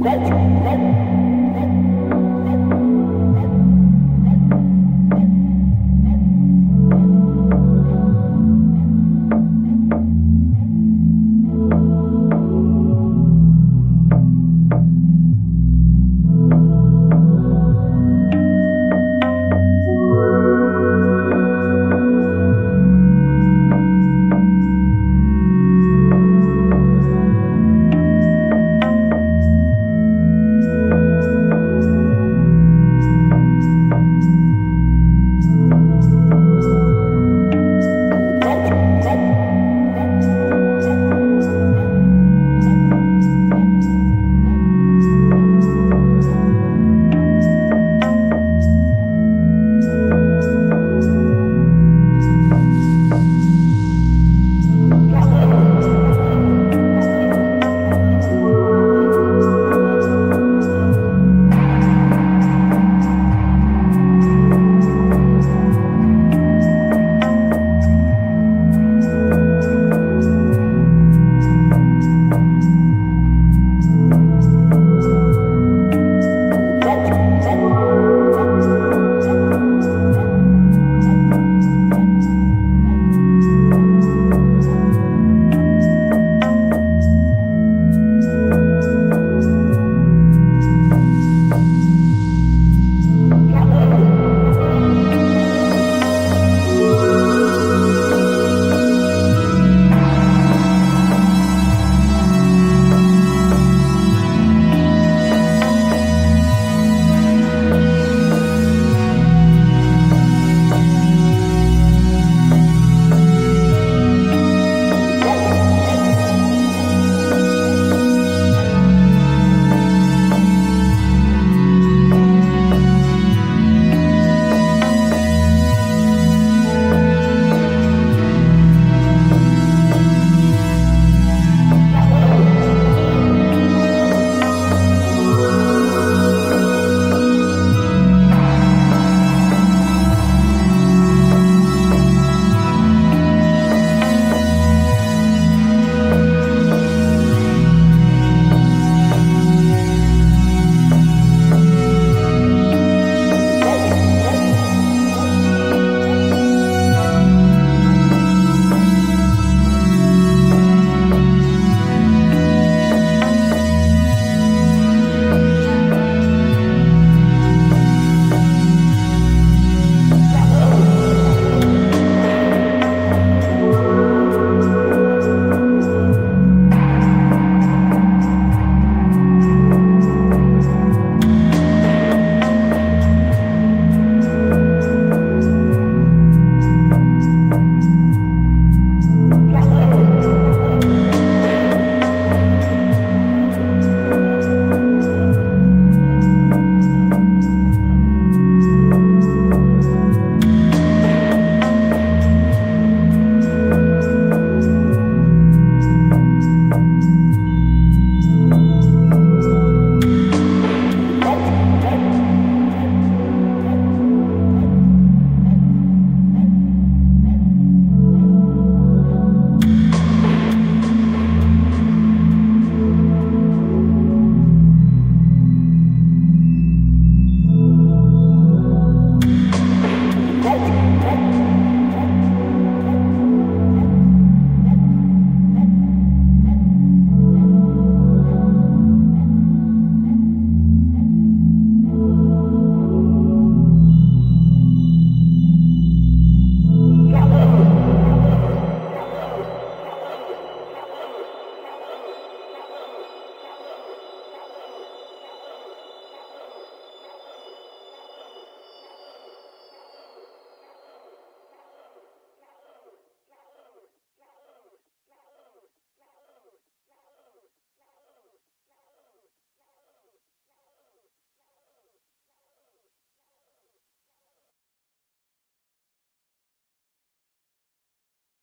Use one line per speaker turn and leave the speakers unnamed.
Let's, let's.